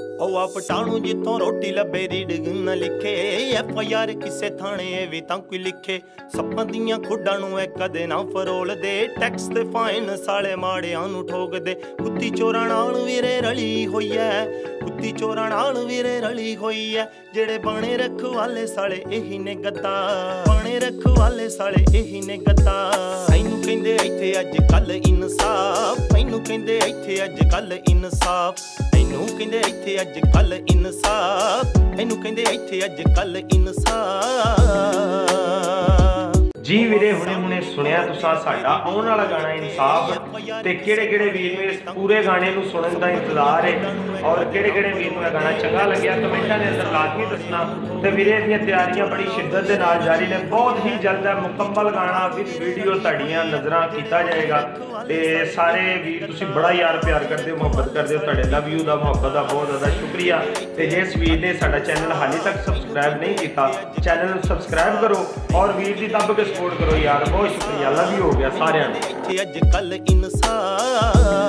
ਉਹ ਆ ਪਟਾਣੂ ਜਿੱਥੋਂ ਰੋਟੀ ਲੱਭੇ ਰੀਡ ਨਾ ਲਿਖੇ। ਐਫ ਆਈ ਆਰ ਕਿਸੇ ਥਾਣੇ ਇਹ ਵੀ ਤਾਂ ਕੋਈ ਲਿਖੇ। ਸੱਪਾਂ ਦੀਆਂ ਖੁੱਡਾਂ ਨੂੰ ਐ ਕਦੇ ਨਾ ਫਰੋਲ ਟੈਕਸ ਤੇ ਫਾਈਨ ਸਾਲੇ ਮਾੜਿਆਂ ਨੂੰ ਠੋਕਦੇ। ਕੁੱਤੀ ਚੋਰਾਂ ਨਾਲ ਵੀਰੇ ਰਲੀ ਹੋਈ ਐ। ਕੁੱਤੀ ਚੋਰਾਂ ਨਾਲ ਵੀਰੇ ਰਲੀ ਹੋਈ ਐ। ਜਿਹੜੇ ਬਾਣੇ ਰਖਵਾਲੇ ਸਾਲੇ ਇਹੀ ਨੇ ਗੱਦਾ। ਬਾਣੇ ਰਖਵਾਲੇ ਸਾਲੇ ਇਹੀ ਨੇ ਗੱਦਾ। ਇਹਨੂੰ ਕਹਿੰਦੇ ਇੱਥੇ ਅੱਜ ਕੱਲ ਇਨਸਾਫ। ਇਹਨੂੰ ਕਹਿੰਦੇ ਇੱਥੇ ਅੱਜ ਕੱਲ ਇਨਸਾਫ। ਇਹਨੂੰ ਕਹਿੰਦੇ ਇੱਥੇ ਅੱਜ ਕੱਲ ਇਨਸਾਫ। ਇਹਨੂੰ ਕਹਿੰਦੇ ਇੱਥੇ ਅੱਜ ਕੱਲ ਇਨਸਾਫ। ਜੀ ਵੀਰੇ, ਹੁਣੇ ਹੁਣੇ ਸੁਣਿਆ ਤੁਸੀਂ ਸਾਡਾ ਆਉਣ ਵਾਲਾ ਗਾਣਾ ਇਨਸਾਫ ਤੇ ਕਿਹੜੇ ਕਿਹੜੇ ਵੀਰ ਨੂੰ ਇਸ ਪੂਰੇ ਗਾਣੇ ਨੂੰ ਸੁਣਨ ਦਾ ਇੰਤਜ਼ਾਰ ਹੈ ਔਰ ਕਿਹੜੇ ਕਿਹੜੇ ਵੀਰ ਨੂੰ ਇਹ ਗਾਣਾ ਚੰਗਾ ਲੱਗਿਆ, ਕਮੈਂਟਾਂ ਦੇ ਅੰਦਰ ਲਾਜ਼ਮੀ ਦੱਸਣਾ ਤੇ ਵੀਰੇ ਦੀਆਂ ਤਿਆਰੀਆਂ ਬੜੀ ਸ਼ਿੱਦਤ ਦੇ ਨਾਲ ਜਾਰੀ ਨੇ, ਬਹੁਤ ਹੀ ਜਲਦ ਹੈ ਮੁਕੰਮਲ ਗਾਣਾ ਵਿਦ ਵੀਡੀਓ ਤੁਹਾਡੀਆਂ ਨਜ਼ਰਾਂ ਕੀਤਾ ਜਾਏਗਾ ਤੇ ਸਾਰੇ ਵੀਰ ਤੁਸੀਂ ਬੜਾ ਯਾਰ ਪਿਆਰ ਕਰਦੇ ਹੋ, ਮੁਹੱਬਤ ਕਰਦੇ ਹੋ, ਤੁਹਾਡੇ ਲਵ ਯੂ ਦਾ, ਮੁਹੱਬਤ ਦਾ ਬਹੁਤ ਜ਼ਿਆਦਾ ਸ਼ੁਕਰੀਆ ਤੇ ਜਿਸ ਵੀਰ ਨੇ ਸਾਡਾ ਚੈਨਲ ਹਾਲੇ ਤੱਕ ਸਬਸਕ੍ਰਾਈਬ ਨਹੀਂ ਕੀਤਾ, ਚੈਨਲ ਨੂੰ ਸਬਸਕ੍ਰਾਈਬ ਕਰੋ ਔਰ ਵੀਰ ਦੀ ਦੱਬ ਕੇ ਸਪੋਰਟ ਕਰੋ ਯਾਰ ਬਹੁਤ ਸ਼ੁਕਰੀਆ ਲਵ ਯੂ ਹੋ ਗਿਆ ਸਾਰਿਆਂ ਨੂੰ। ਅੱਜ ਕੱਲ ਇਨਸਾਫ